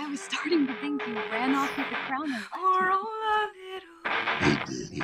I was starting to think you ran off with the crown and left me.